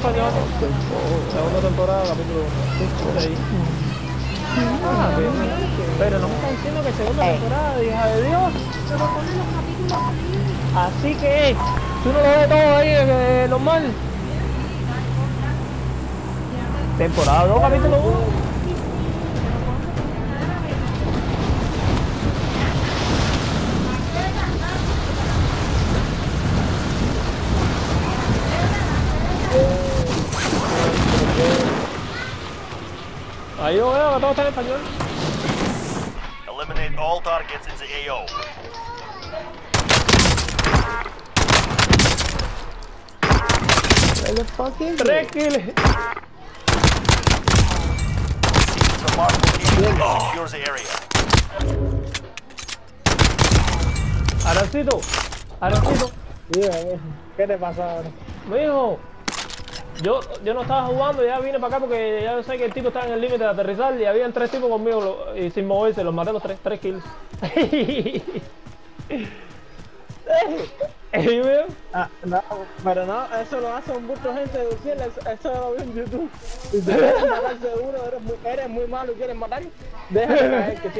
Segunda temporada, capítulo 6. Ah, bien. Pero no me están diciendo que segunda temporada, hija de Dios. Pero. Así que, tú no lo ves todo ahí, eh, normal. Temporada 2, capítulo 1. Ahí yo veo que todo está en español. Eliminate all targets in the AO. Tres kills. Seize the mark location and secure the area. Arancito, Arancito, ¿Qué te pasa ahora? mijo. Yo, yo no estaba jugando, ya vine para acá porque ya sé que el tipo estaba en el límite de aterrizar y habían tres tipos conmigo lo- y sin moverse, los maté los tres, tres kills. Ah, no, pero no, eso lo hace un bulto gente de Uciel, eso, lo vi en YouTube. Si tú quieres matar seguro, eres muy, eres muy malo y quieres matar, déjame caer, que